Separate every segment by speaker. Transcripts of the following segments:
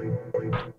Speaker 1: Boing, boing.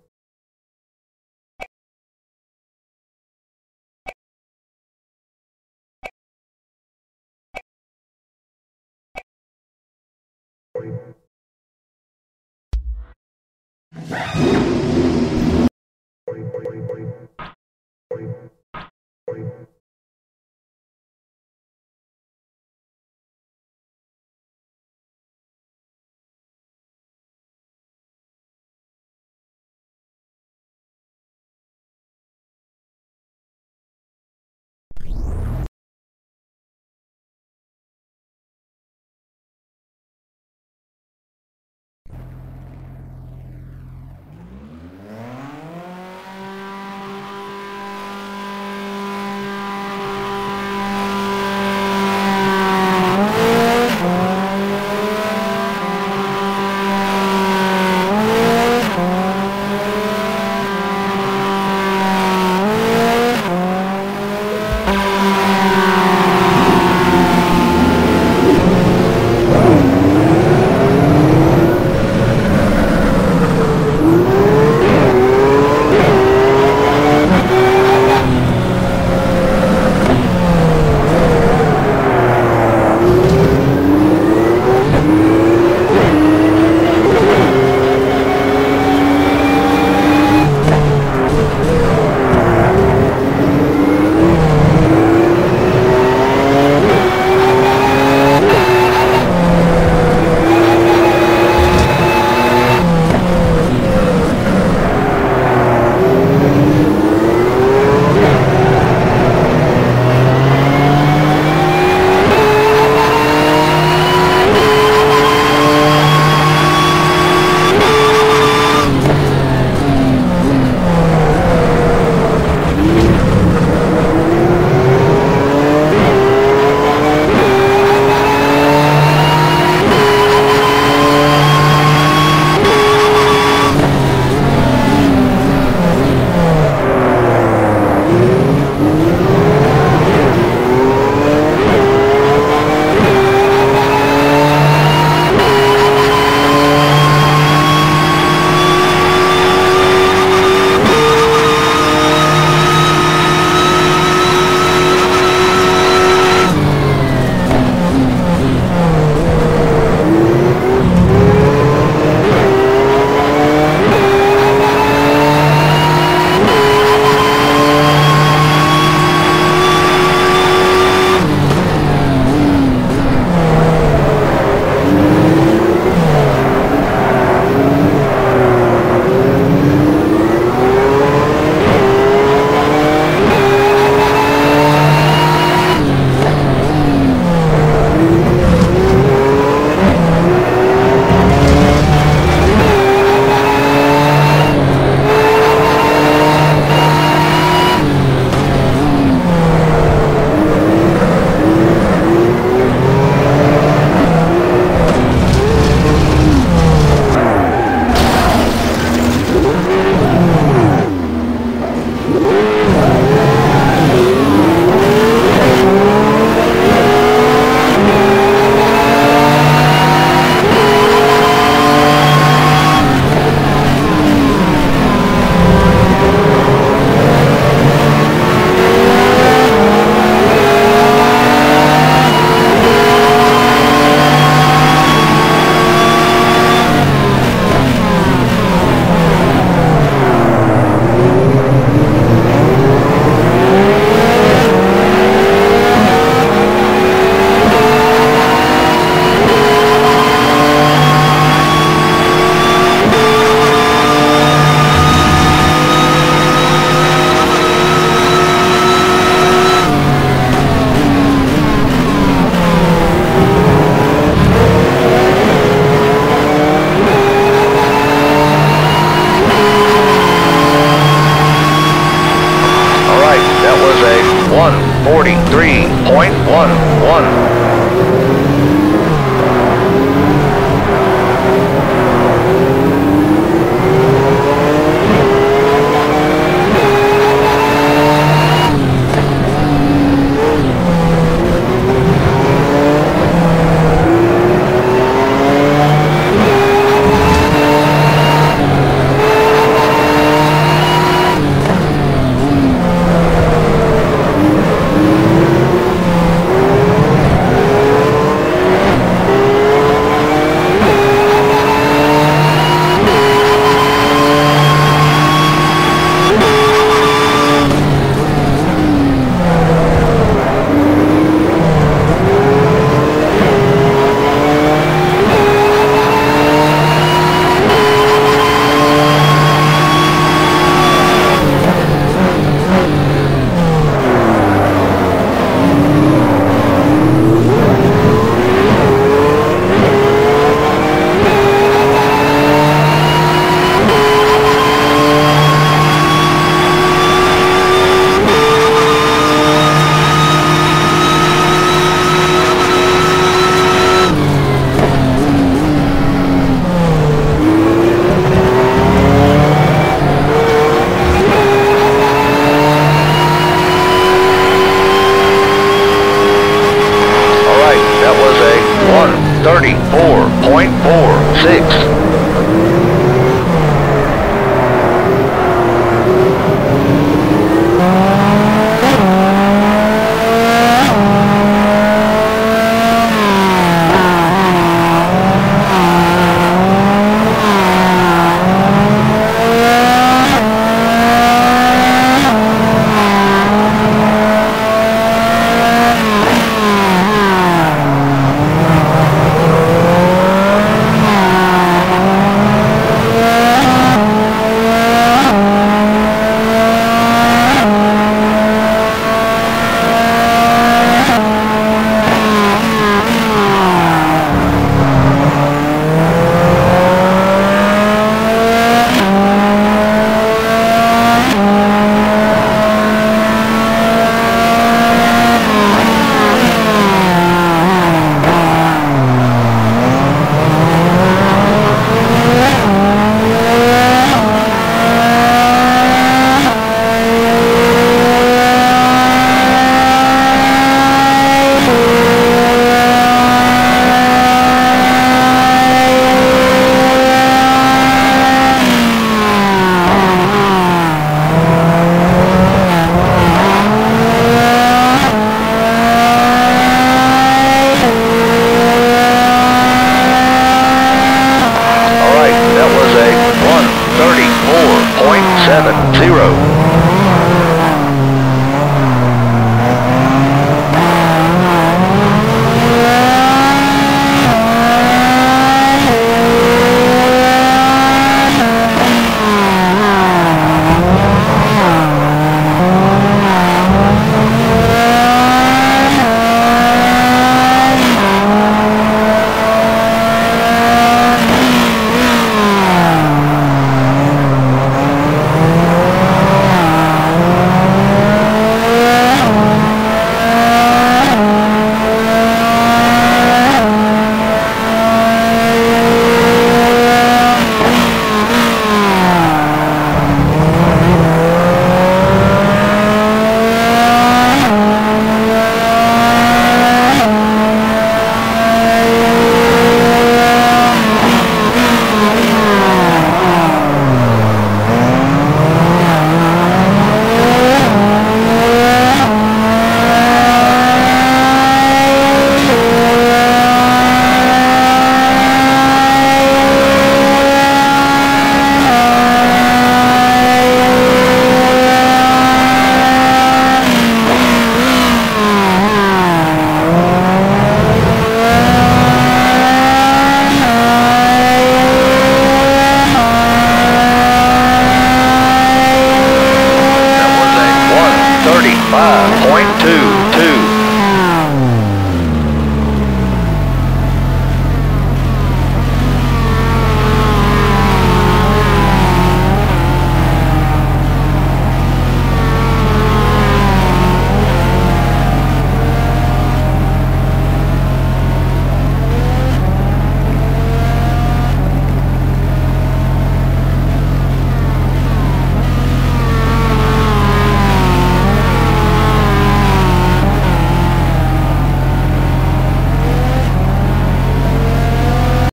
Speaker 1: That was a 135.22.